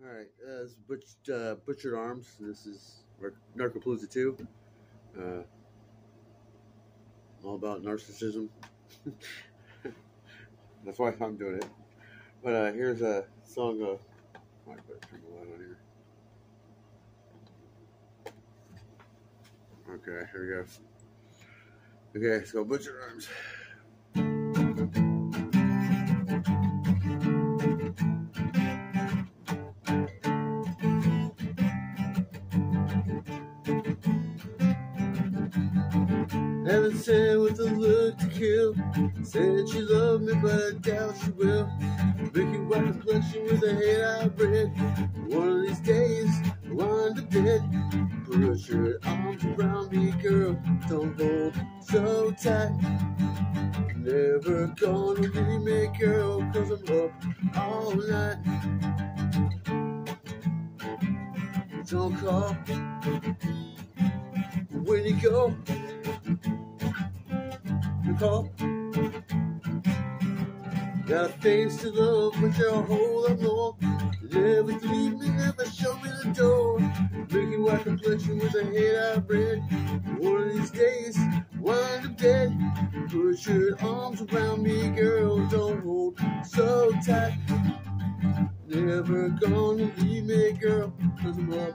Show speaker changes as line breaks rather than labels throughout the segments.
All right, uh, this is Butch, uh, Butchered Arms. This is Narcapalooza 2. Uh, all about narcissism. That's why I'm doing it. But uh, here's a song. I better turn the light on here. Okay, here we go. Okay, so Butchered Arms. Heaven sent with a look to kill. Said she loved me, but I doubt she will. Making white complexion with a hate I bred. One of these days, I wind up dead. Put your arms around me, girl. Don't hold so tight. Never gonna leave me, girl, cause I'm up all night. Don't call when you go call. Got a face to love, but a whole lot more. Never leave me, never show me the door. Making white complexion with a head I bred. One of these days, wind up dead. Put your arms around me, girl, don't hold so tight. Never gonna leave me, girl, cause I'm up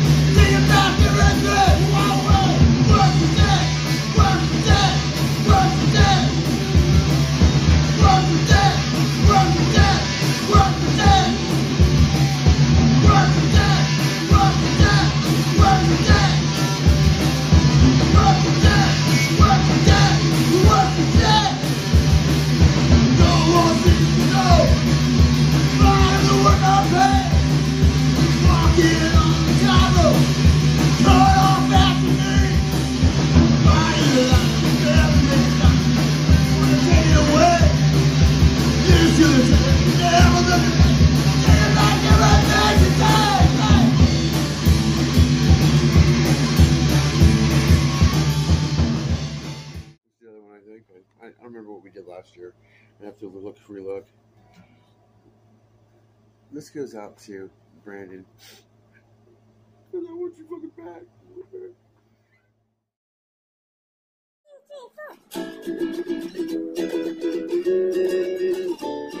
did last year. I have to look, relook. This goes out to Brandon. Because I want you fucking back. Two, three, four.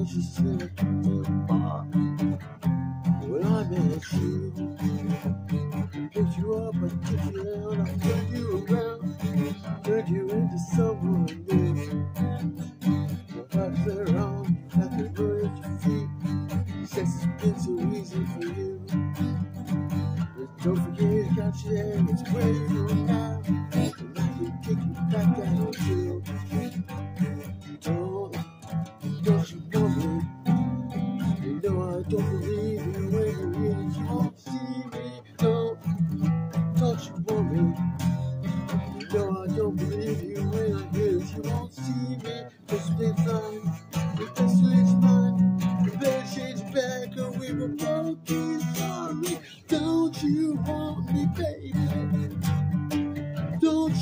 precious spirit empire. well I met you, picked you up and took you out, I turned you around, turned you into someone new. Your arms around, like a bird at your feet, sex is into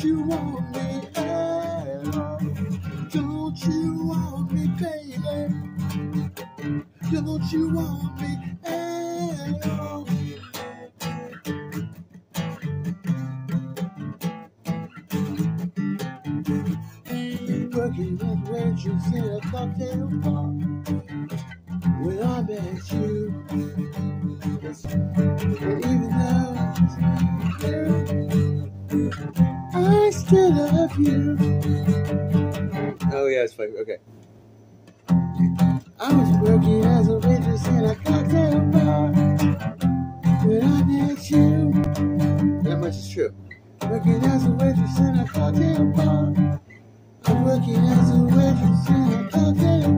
Don't you want me at all? Don't you want me, baby? Don't you want me at all? Working with waitress in a cocktail bar When I met you even though Fine. Okay. I was working as a waitress in a cocktail bar when I met you. That much is true. Working as a waitress in a cocktail bar. I'm working as a waitress in a cocktail bar.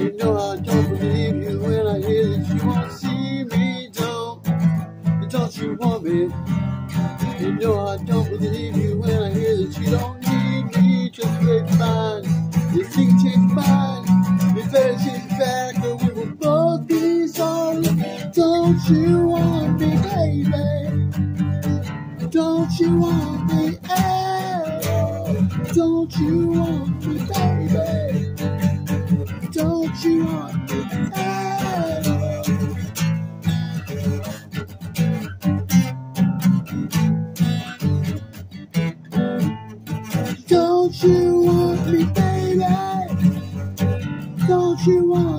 You know I don't believe you when I hear that you won't see me. Don't, don't you want me? You know I don't believe you when I hear that you don't need me. Just wait fine. You think change mind. You better change back or we will both be sorry. Don't you want me, baby? Don't you want me all? Don't you want me, me? Don't you want me, baby? Don't you want